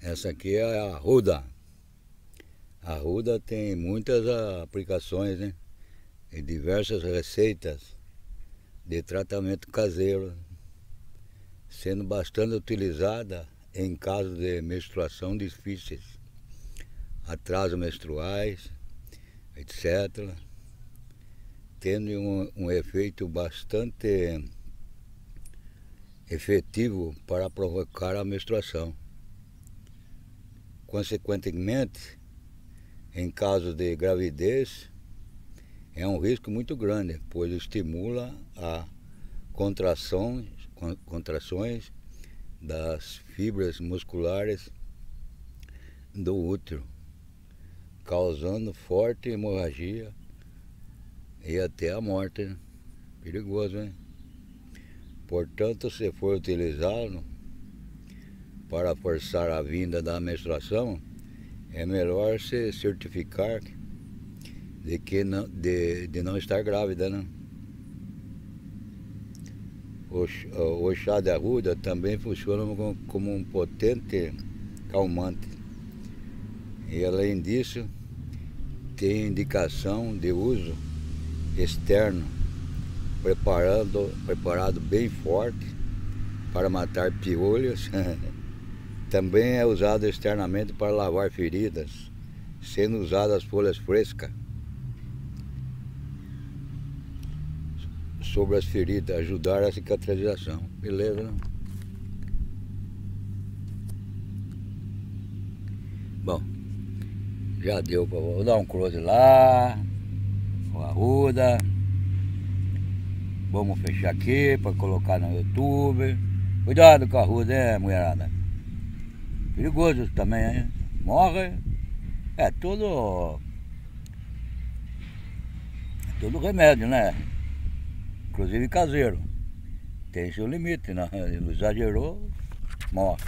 Essa aqui é a ruda. A ruda tem muitas aplicações, né? E diversas receitas de tratamento caseiro, sendo bastante utilizada em casos de menstruação difíceis, atrasos menstruais, etc., tendo um, um efeito bastante efetivo para provocar a menstruação. Consequentemente, em caso de gravidez, é um risco muito grande, pois estimula a contração, contrações das fibras musculares do útero, causando forte hemorragia e até a morte. Perigoso, hein? Portanto, se for utilizá-lo para forçar a vinda da menstruação, é melhor se certificar de que não, de, de não estar grávida, né? O, o chá de arruda também funciona como, como um potente calmante. E além disso, tem indicação de uso externo, preparando, preparado bem forte para matar piolhos. Também é usado externamente para lavar feridas, sendo usadas folhas frescas sobre as feridas, ajudar a cicatrização. Beleza? Não? Bom, já deu para vou dar um close lá, com a ruda. Vamos fechar aqui para colocar no YouTube. Cuidado com a ruda, é, mulherada. Perigoso também, hein? Morre. É tudo. É tudo remédio, né? Inclusive caseiro. Tem seu limite, né? Exagerou, morre.